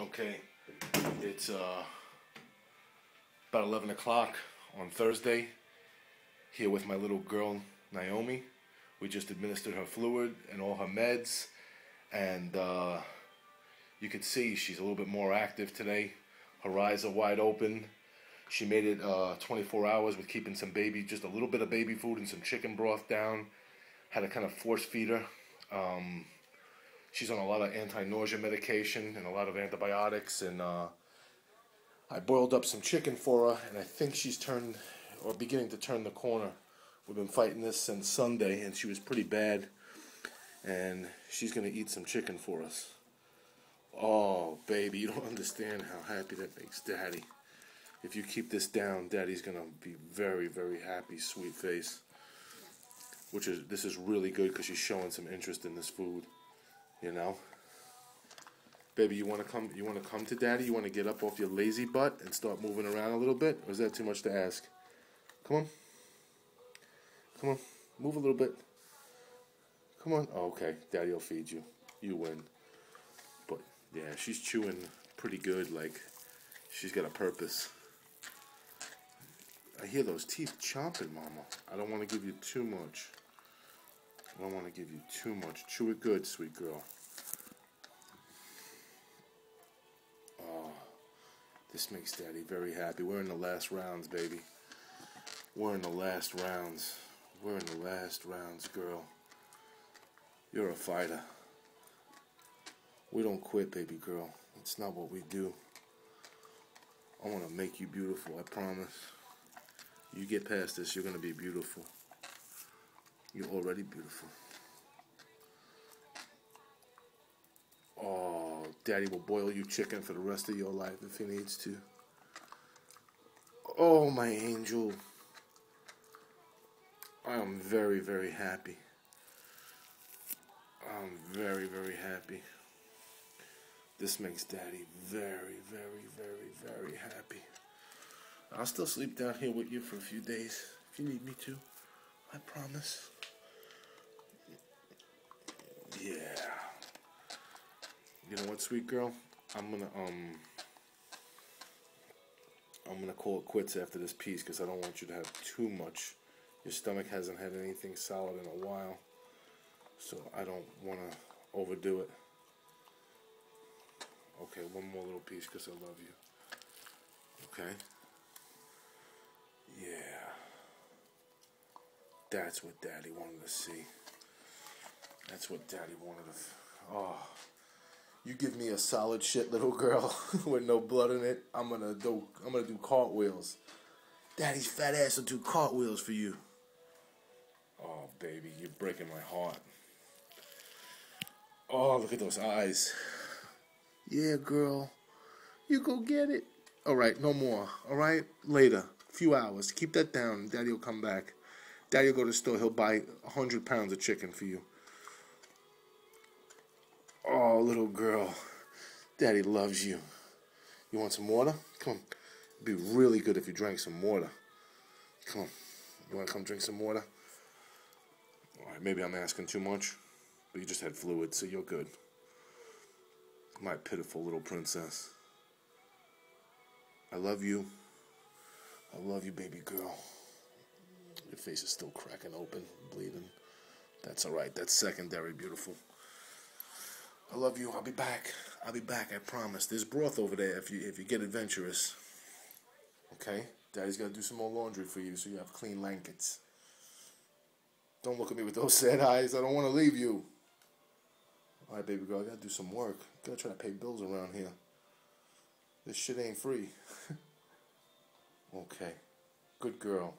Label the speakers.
Speaker 1: Okay, it's uh, about 11 o'clock on Thursday. Here with my little girl, Naomi. We just administered her fluid and all her meds. And uh, you can see she's a little bit more active today. Her eyes are wide open. She made it uh, 24 hours with keeping some baby, just a little bit of baby food and some chicken broth down. Had to kind of force feed her. Um, she's on a lot of anti-nausea medication and a lot of antibiotics and uh, I boiled up some chicken for her and I think she's turned or beginning to turn the corner. We've been fighting this since Sunday and she was pretty bad and she's going to eat some chicken for us. Oh, baby, you don't understand how happy that makes Daddy. If you keep this down, Daddy's going to be very, very happy, sweet face. Which is, this is really good because she's showing some interest in this food. You know? Baby, you wanna come you wanna come to daddy? You wanna get up off your lazy butt and start moving around a little bit? Or is that too much to ask? Come on. Come on. Move a little bit. Come on. Oh, okay. Daddy will feed you. You win. But yeah, she's chewing pretty good, like she's got a purpose. I hear those teeth chomping, Mama. I don't want to give you too much. I don't want to give you too much. Chew it good, sweet girl. Oh, this makes Daddy very happy. We're in the last rounds, baby. We're in the last rounds. We're in the last rounds, girl. You're a fighter. We don't quit, baby girl. It's not what we do. I want to make you beautiful, I promise. You get past this, you're going to be beautiful. You're already beautiful. Oh, Daddy will boil you chicken for the rest of your life if he needs to. Oh, my angel. I am very, very happy. I'm very, very happy. This makes Daddy very, very, very, very happy. I'll still sleep down here with you for a few days if you need me to. I promise. Yeah. You know what, sweet girl? I'm gonna um I'm gonna call it quits after this piece because I don't want you to have too much. Your stomach hasn't had anything solid in a while, so I don't want to overdo it. Okay, one more little piece because I love you. Okay. Yeah. That's what Daddy wanted to see. That's what Daddy wanted to. Oh, you give me a solid shit little girl with no blood in it. I'm gonna do. I'm gonna do cartwheels. Daddy's fat ass will do cartwheels for you. Oh, baby, you're breaking my heart. Oh, look at those eyes. Yeah, girl. You go get it. All right, no more. All right, later. A few hours. Keep that down. Daddy will come back. Daddy will go to the store. He'll buy a hundred pounds of chicken for you. Oh, little girl. Daddy loves you. You want some water? Come on. It'd be really good if you drank some water. Come on. You want to come drink some water? All right, maybe I'm asking too much, but you just had fluid, so you're good. My pitiful little princess. I love you. I love you, baby girl. Your face is still cracking open, bleeding. That's all right. That's secondary, beautiful. I love you. I'll be back. I'll be back. I promise. There's broth over there if you if you get adventurous. Okay. Daddy's got to do some more laundry for you so you have clean blankets. Don't look at me with those sad eyes. I don't want to leave you. All right, baby girl. I got to do some work. Got to try to pay bills around here. This shit ain't free. okay. Good girl.